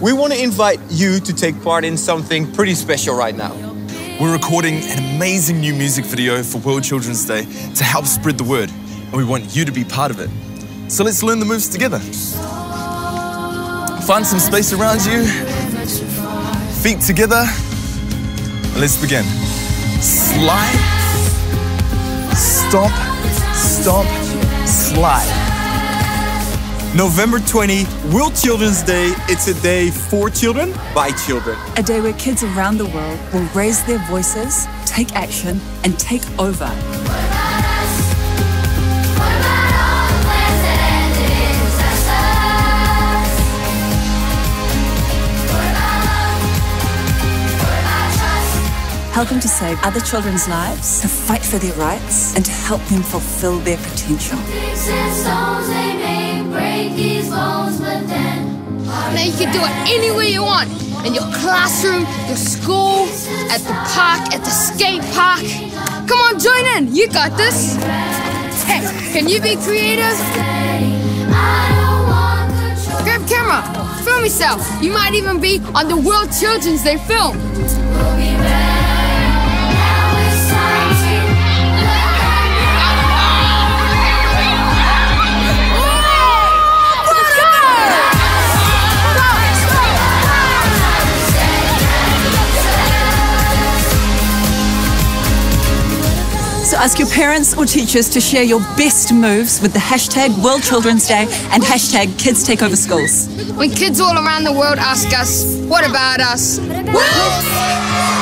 We want to invite you to take part in something pretty special right now. We're recording an amazing new music video for World Children's Day to help spread the word, and we want you to be part of it. So let's learn the moves together. Find some space around you, feet together, and let's begin. Slide, stop, stop, slide. November 20, World Children's Day. It's a day for children by children. A day where kids around the world will raise their voices, take action, and take over. Helping to save other children's lives, to fight for their rights, and to help them fulfill their potential. Can do it anywhere you want. In your classroom, your school, at the park, at the skate park. Come on, join in. You got this. Hey, can you be creative? Grab camera. Film yourself. You might even be on the World Children's Day film. So ask your parents or teachers to share your best moves with the hashtag World Children's Day and hashtag Kids Take Over Schools. When kids all around the world ask us, what about us? Well,